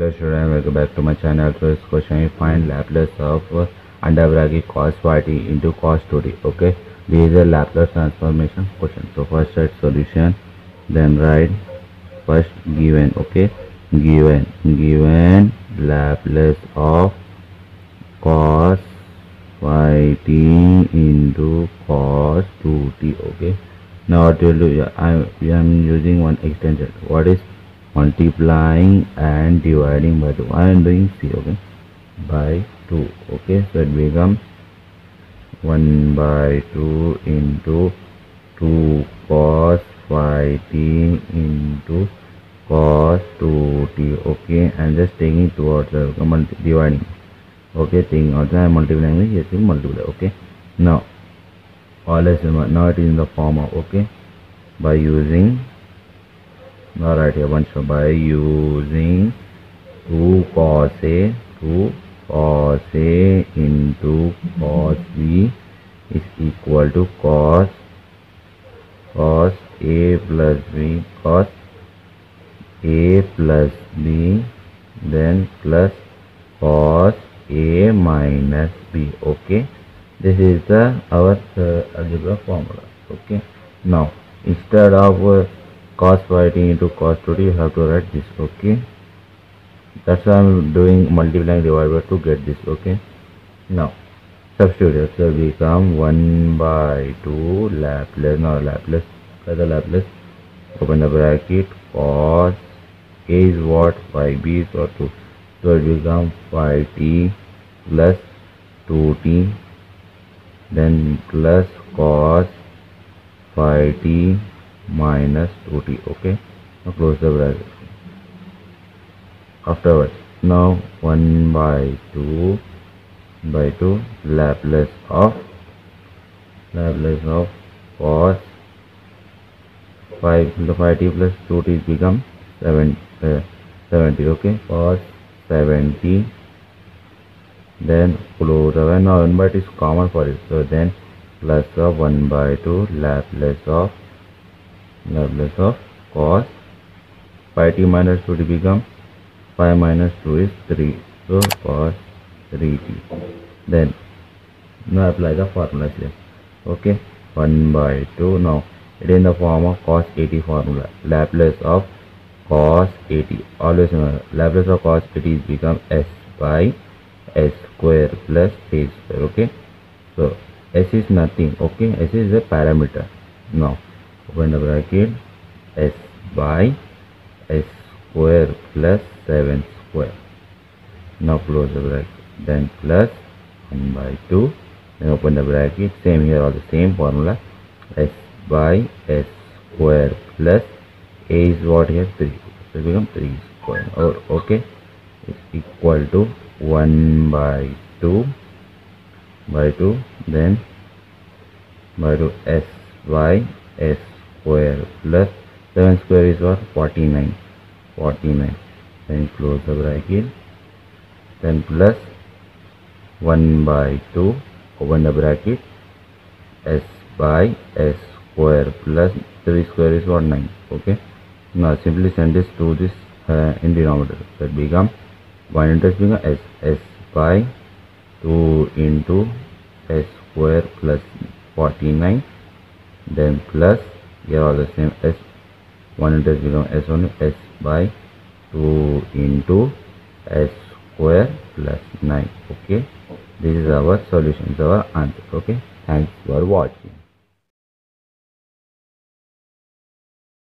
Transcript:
Hello student, welcome back to my channel. So this question is find Laplace of under bracket cos t into cos 2t. Okay, this is a Laplace transformation question. So first write solution, then write first given. Okay, given given Laplace of cos 5t into cos 2t. Okay, now what will do? I am using one extension. What is multiplying and dividing by 2 I am doing C okay? By 2 okay? So it becomes 1 by 2 into 2 cos phi t into cos 2t okay? And just taking towards the okay, dividing okay? Taking out I am multiplying yes multiply okay? Now all is now it is in the form of okay? By using alright here once by using 2 cos A 2 cos A into cos B is equal to cos cos A plus B cos A plus B then plus cos A minus B okay? This is the our uh, algebra formula okay? Now instead of uh, cos 5t into cos 2t you have to write this okay? That's why i'm doing multiplying divide by to get this okay? Now substitute it so become 1 by 2 laplace now laplace by the laplace. Open the bracket cos a is what? Phi b is what? 2 so it become phi t plus 2t then plus cos phi t minus 2t okay? Now close the bracket. Afterwards now 1 by 2 by 2 Laplace of Laplace of cos 5 the 5t plus 2t become 7 uh, 7t okay? Cos 7t then close the now 1 by 2 is common for it. So then plus of 1 by 2 Laplace of Laplace of cos 5t minus 2t become pi minus 2 is 3 so cos 3t then now apply the formula here. Okay? 1 by 2 now in the form of cos at formula. Laplace of cos at always remember Laplace of cos at is become s by s square plus a square. Okay? So s is nothing. Okay? S is a parameter. Now open the bracket s by s square plus 7 square. Now close the bracket then plus 1 by 2 then open the bracket same here all the same formula. S by s square plus a is what here? 3 so it become 3 square. Or okay. It's equal to 1 by 2 by 2 then by 2 s by s square plus 7 square is what? 49 49 then close the bracket then plus 1 by 2 open the bracket. S by s square plus 3 square is what? 9 okay. Now simply send this to this uh, in denominator. It become 1 into become s. S by 2 into s square plus 49 then plus here are the same s 1 into s become s only s by 2 into s square plus 9 okay? This is our solution is our answer okay? Thanks for watching